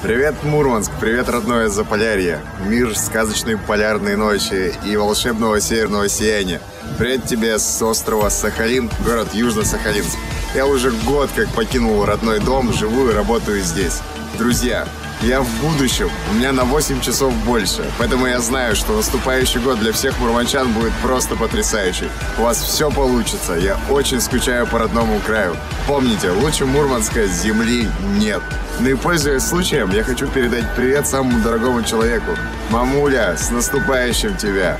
Привет, Мурманск, привет, родное Заполярье, мир сказочной полярной ночи и волшебного северного сияния. Привет тебе с острова Сахалин, город Южно-Сахалинск. Я уже год как покинул родной дом, живу и работаю здесь. Друзья, я в будущем, у меня на 8 часов больше, поэтому я знаю, что наступающий год для всех мурманчан будет просто потрясающий. У вас все получится, я очень скучаю по родному краю. Помните, лучше Мурманска земли нет. Ну и пользуясь случаем, я хочу передать привет самому дорогому человеку. Мамуля, с наступающим тебя!